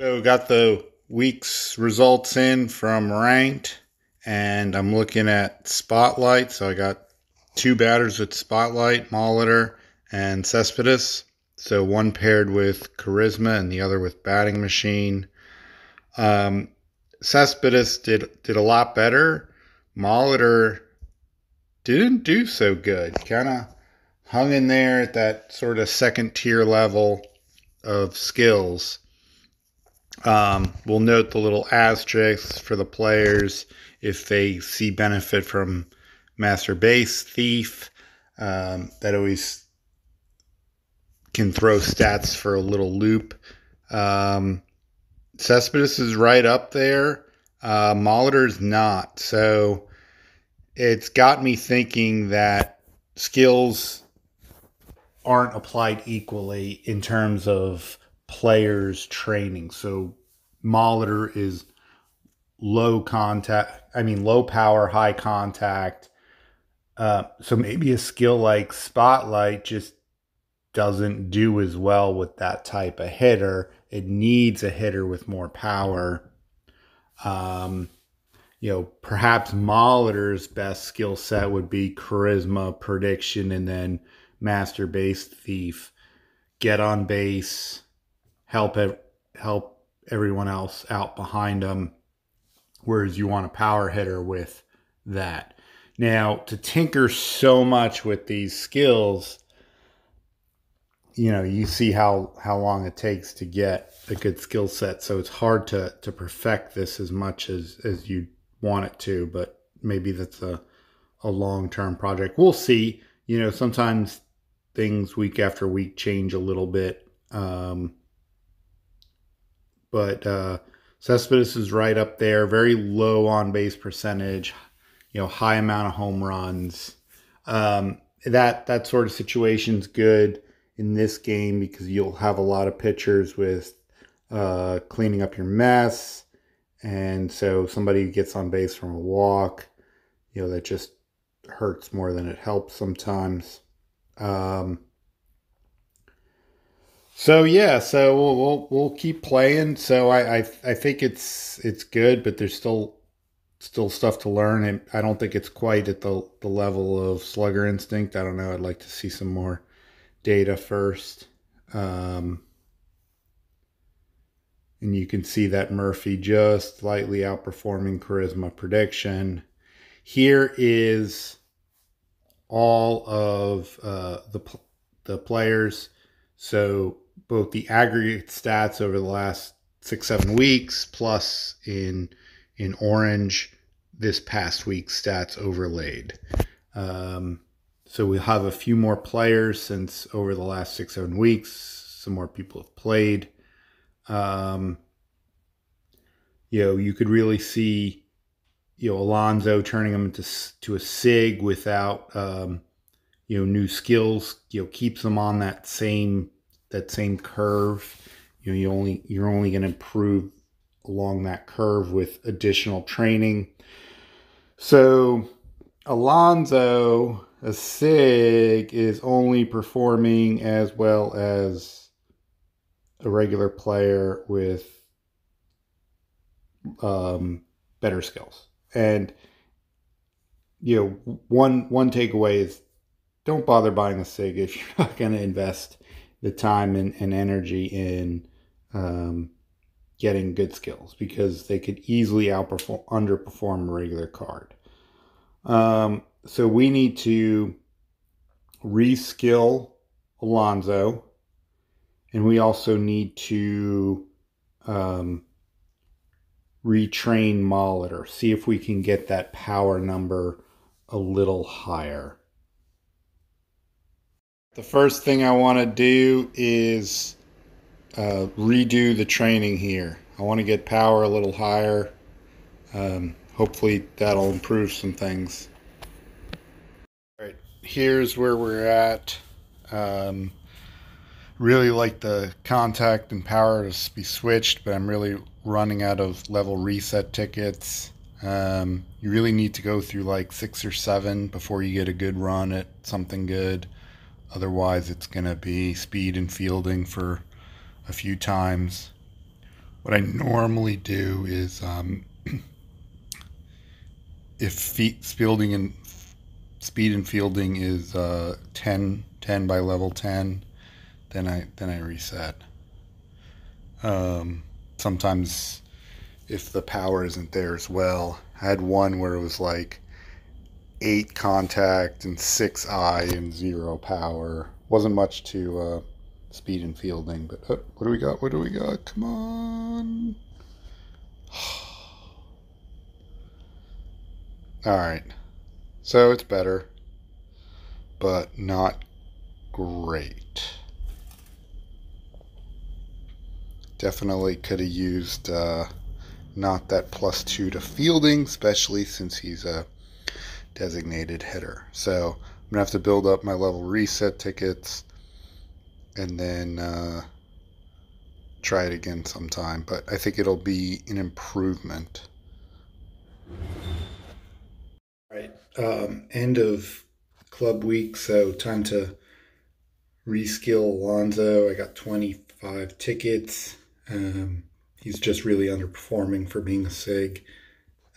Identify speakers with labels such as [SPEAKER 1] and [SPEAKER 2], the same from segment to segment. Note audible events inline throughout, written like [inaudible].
[SPEAKER 1] So got the week's results in from ranked and I'm looking at spotlight. So I got two batters with spotlight, Molitor and Cespedes. So one paired with charisma and the other with batting machine. Um, Cespedes did did a lot better. Molitor didn't do so good. Kind of hung in there at that sort of second tier level of skills. Um, we'll note the little asterisks for the players if they see benefit from Master Base Thief. Um, that always can throw stats for a little loop. Um, Cespedes is right up there. Uh, Molitor's not. So it's got me thinking that skills aren't applied equally in terms of players training. So Molitor is low contact, I mean, low power, high contact. Uh, so maybe a skill like Spotlight just doesn't do as well with that type of hitter. It needs a hitter with more power. Um, you know, perhaps Molitor's best skill set would be charisma, prediction, and then master base thief. Get on base, help help everyone else out behind them. Whereas you want a power hitter with that. Now, to tinker so much with these skills, you know, you see how how long it takes to get a good skill set. So it's hard to to perfect this as much as as you want it to, but maybe that's a a long-term project. We'll see. You know, sometimes things week after week change a little bit. Um, but uh, Cespedes is right up there, very low on base percentage, you know, high amount of home runs. Um, that that sort of situation is good in this game because you'll have a lot of pitchers with uh, cleaning up your mess, and so somebody gets on base from a walk, you know, that just hurts more than it helps sometimes. Um, so yeah, so we'll, we'll we'll keep playing. So I, I I think it's it's good, but there's still still stuff to learn, and I don't think it's quite at the the level of Slugger Instinct. I don't know. I'd like to see some more data first. Um, and you can see that Murphy just slightly outperforming Charisma prediction. Here is all of uh, the the players. So both the aggregate stats over the last six seven weeks, plus in in orange this past week's stats overlaid. Um, so we'll have a few more players since over the last six seven weeks. Some more people have played. Um, you know, you could really see you know Alonso turning him into to a sig without um, you know new skills. You know keeps them on that same that same curve. You know you only you're only going to improve along that curve with additional training. So Alonso a sig is only performing as well as a regular player with um, better skills. And you know, one one takeaway is don't bother buying a SIG if you're [laughs] not going to invest the time and, and energy in um, getting good skills because they could easily outperform underperform a regular card. Um, so we need to reskill Alonso, and we also need to um, retrain Molitor, see if we can get that power number a little higher. The first thing I want to do is uh, redo the training here. I want to get power a little higher. Um, hopefully that'll improve some things. All right, here's where we're at. Um, really like the contact and power to be switched, but I'm really running out of level reset tickets. Um, you really need to go through like six or seven before you get a good run at something good. Otherwise, it's going to be speed and fielding for a few times. what I normally do is um, [clears throat] if feet fielding and speed and fielding is uh, 10, 10 by level 10, then I then I reset. Um, sometimes if the power isn't there as well, I had one where it was like eight contact and six eye and zero power. Wasn't much to uh, speed and fielding, but uh, what do we got? What do we got? Come on. [sighs] All right. So it's better, but not great. Definitely could have used uh, not that plus two to fielding, especially since he's a designated hitter. So I'm to have to build up my level reset tickets and then uh, try it again sometime. But I think it'll be an improvement. Right. Um, end of club week, so time to reskill Alonso. I got 25 tickets. Um, he's just really underperforming for being a SIG.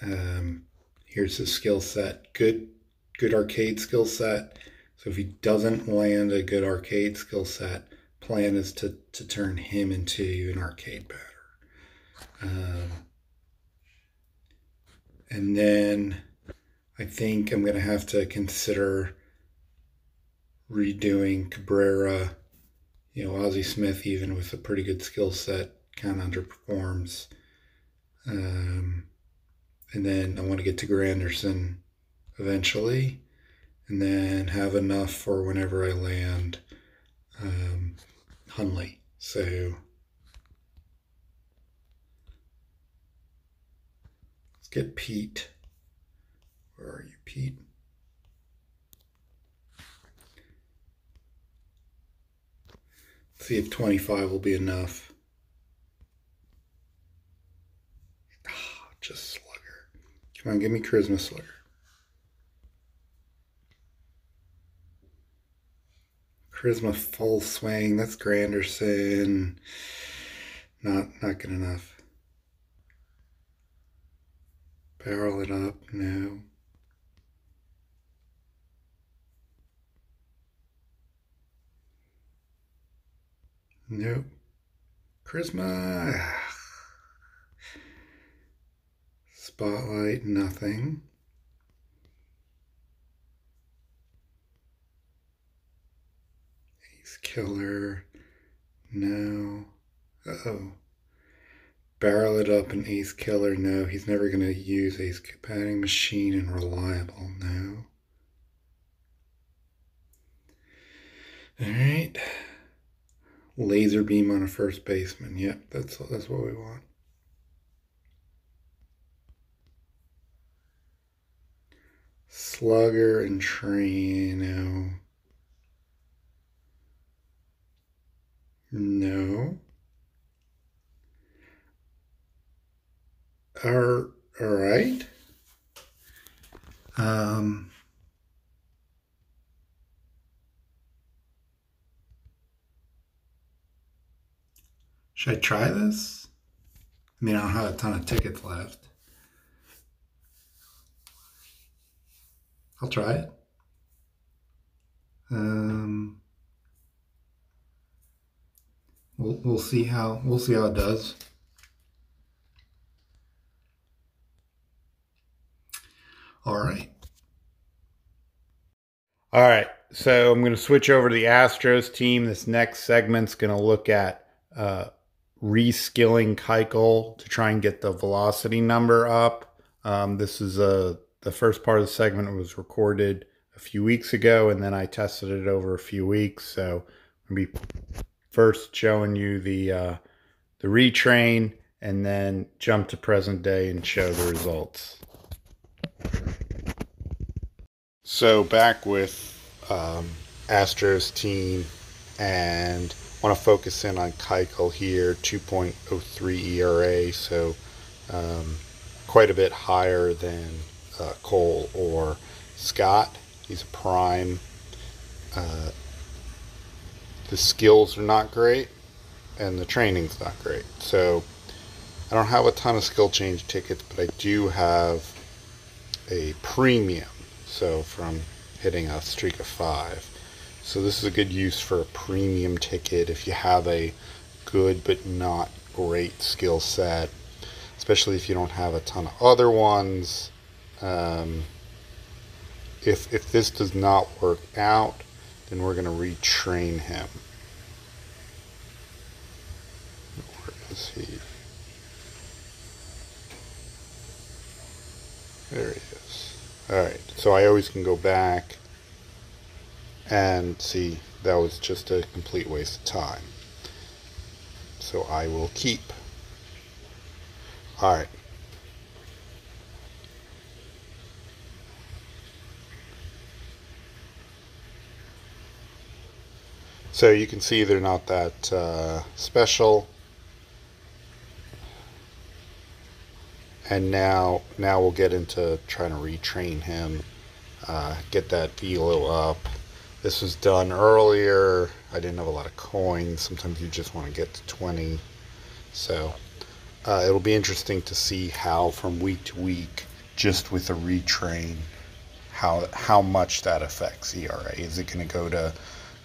[SPEAKER 1] Um, here's his skill set. Good, good arcade skill set. So if he doesn't land a good arcade skill set, plan is to, to turn him into an arcade batter. Um, and then I think I'm to have to consider redoing Cabrera. You know, Ozzie Smith, even with a pretty good skill set, kind of underperforms. Um, and then I want to get to Granderson eventually, and then have enough for whenever I land um, Hundley. So let's get Pete. Where are you, Pete? see if 25 will be enough. Oh, just. Come on, give me Charisma Slugger. Charisma full swing. That's Granderson. Not not good enough. Barrel it up. No. Nope. Charisma. Spotlight, nothing. Ace Killer, no. Uh oh. Barrel it up and Ace Killer, no. He's never going to use Ace Batting Machine and Reliable, no. Alright. Laser beam on a first baseman. Yep, that's that's what we want. Slugger and Trino. No. All, all right. Um, Should I try this? I mean, I don't have a ton of tickets left. I'll try it. Um, we'll we'll see how we'll see how it does. All right. All right. So I'm going to switch over to the Astros team. This next segment's going to look at uh, reskilling Keuchel to try and get the velocity number up. Um, this is a the first part of the segment was recorded a few weeks ago, and then I tested it over a few weeks. So I'm gonna be first showing you the uh, the retrain, and then jump to present day and show the results. So back with um, Astros team and want to focus in on Keuchel here, 2.03 ERA, so um, quite a bit higher than uh, Cole or Scott. He's a prime. Uh, the skills are not great, and the training's not great. So I don't have a ton of skill change tickets, but I do have a premium. So from hitting a streak of five. So this is a good use for a premium ticket if you have a good but not great skill set, especially if you don't have a ton of other ones. Um, if, if this does not work out, then we're going to retrain him. Where is he? There he is. Alright, so I always can go back and see that was just a complete waste of time. So I will keep. Alright. So you can see they're not that uh, special. And now, now we'll get into trying to retrain him, uh, get that velo up. This was done earlier. I didn't have a lot of coins. Sometimes you just want to get to 20. So uh, it'll be interesting to see how from week to week, just with a retrain, how how much that affects ERA. Is it going to go to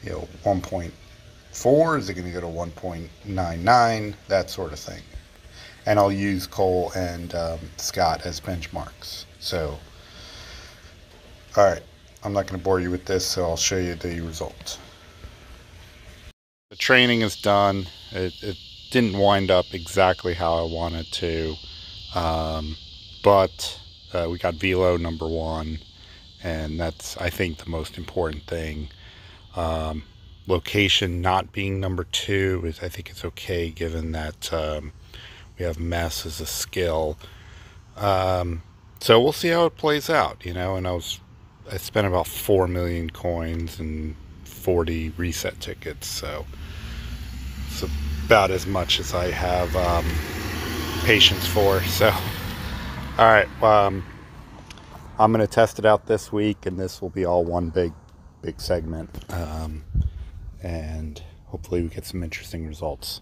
[SPEAKER 1] you know 1.4 is it going to go to 1.99 that sort of thing. And i'll use cole and um, scott as benchmarks. So all right. I'm not going to bore you with this so i'll show you the results. The training is done. It, it didn't wind up exactly how i wanted to um, but uh, we got velo number one and that's i think the most important thing um, location not being number two is I think it's okay given that um, we have mess as a skill. Um, so we'll see how it plays out, you know. And I was I spent about four million coins and 40 reset tickets, so it's about as much as I have um, patience for. [laughs] So, all right, um, I'm going to test it out this week, and this will be all one big big segment. Um, and hopefully we get some interesting results.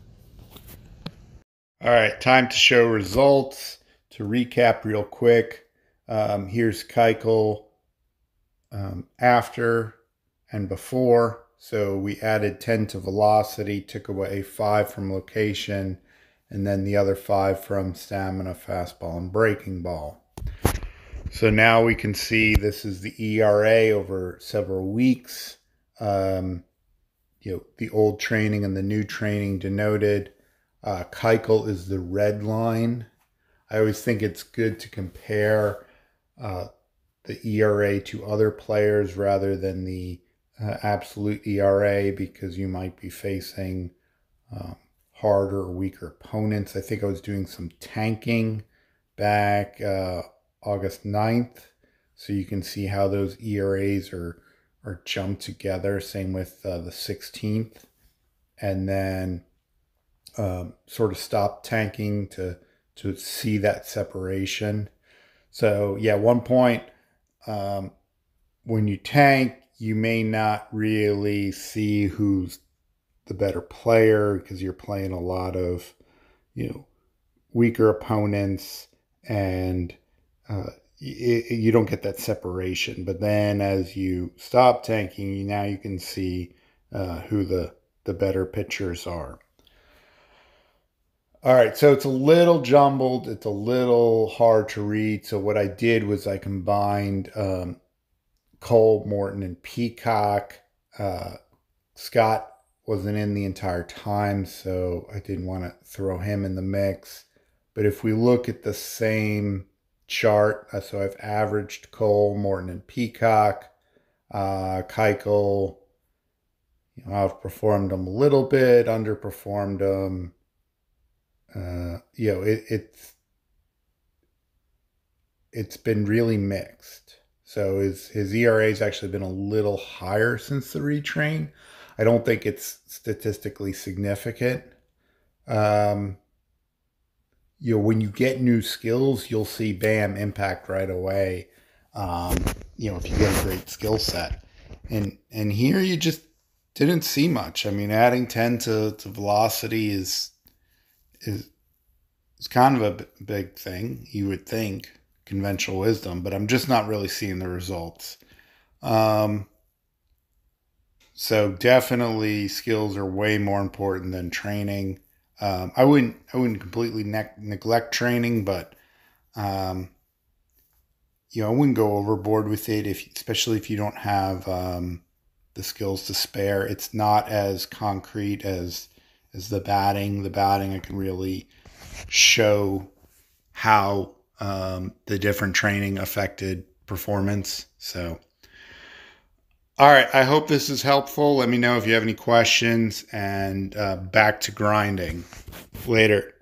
[SPEAKER 1] All right, time to show results. To recap real quick, um, here's Keuchel um, after and before. So we added 10 to velocity, took away 5 from location, and then the other 5 from stamina, fastball, and breaking ball. So now we can see this is the ERA over several weeks. Um, you know, the old training and the new training denoted. Uh, Keuchel is the red line. I always think it's good to compare uh, the ERA to other players rather than the uh, absolute ERA because you might be facing um, harder weaker opponents. I think I was doing some tanking back uh, August 9th. So you can see how those ERAs are, are jumped together. Same with uh, the 16th. And then um, sort of stop tanking to, to see that separation. So yeah, one point, um, when you tank, you may not really see who's the better player because you're playing a lot of, you know, weaker opponents and uh, it, you don't get that separation. But then as you stop tanking, now you can see uh, who the, the better pitchers are. All right, so it's a little jumbled. It's a little hard to read. So what I did was I combined um, Cole, Morton, and Peacock. Uh, Scott wasn't in the entire time, so I didn't want to throw him in the mix. But if we look at the same chart. Uh, so I've averaged Cole, Morton, and Peacock. Uh, Keuchel, you know, I've performed them a little bit, underperformed them. Uh, you know, it, it's it's been really mixed. So his his ERA's actually been a little higher since the retrain. I don't think it's statistically significant. Um, you know, when you get new skills, you'll see bam impact right away. Um, you know, if you get a great skill set, and and here you just didn't see much. I mean, adding ten to, to velocity is is is kind of a big thing, you would think, conventional wisdom, but I'm just not really seeing the results. Um, so definitely skills are way more important than training. Um, I wouldn't I wouldn't completely ne- neglect training, but um, you know I wouldn't go overboard with it if especially if you don't have um, the skills to spare. It's not as concrete as as the batting. The batting I can really show how um, the different training affected performance. So all right. I hope this is helpful. Let me know if you have any questions and uh, back to grinding later.